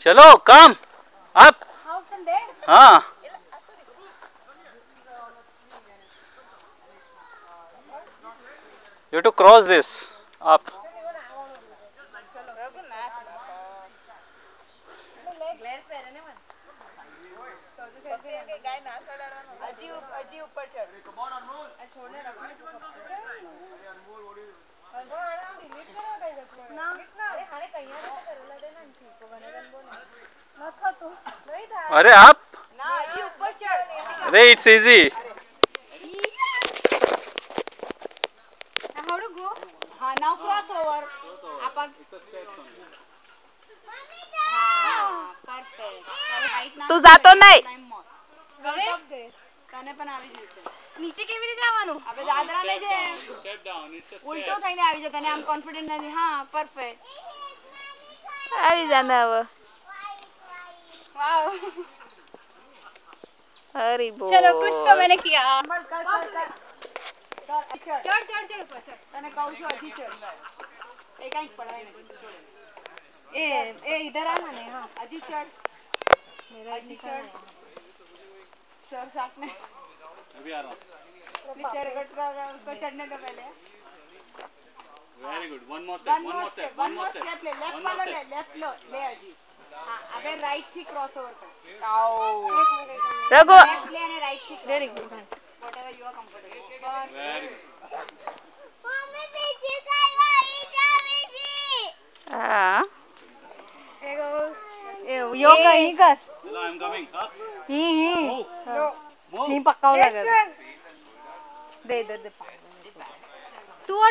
चलो काम। आप? हाँ। यू टू क्रॉस दिस आप। अजीब ऊपर चढ़। छोड़ने रखो अरे up. ના હજી ઉપર ચડ अरे it's easy. How to go? હા now cross over. આ પગ હા perfect. તારી height ના તું જાતો નહીં. climb more. હવે તને પણ આવી જશે નીચે કેવી રીતે આવવાનું હવે દાદરા ને જે Step down. It's a ઉલટો થઈને આવી જાય તને આમ કોન્ફિડન્ટ નથી હા પરફેક્ટ આવી જાને હવે વાવ હરી બોલ ચલો कुछ तो मैंने किया ચડ ચડ ચડ ઉપર ચડ તને કહું છું હજી ચડ એ કઈક પડાય નહીં એ એ इधर आना नहीं हाँ हजी चढ़ मेरा हजी चढ़ सर साथ में अभी आ रहा हूँ. नीचे गटरा उसको चढ़ने दो पहले very good one more step one more step one more step ले लेफ़्ट वाला ले लेफ़्ट लो ले अजी हाँ अबे राइट से क्रॉस ओवर कर आओ रघु लेफ़्ट ले ने राइट से very good whatever you are comfortable very good yoga ही कर आई एम कमिंग नहीं पक्का लगा दे दे दे पानी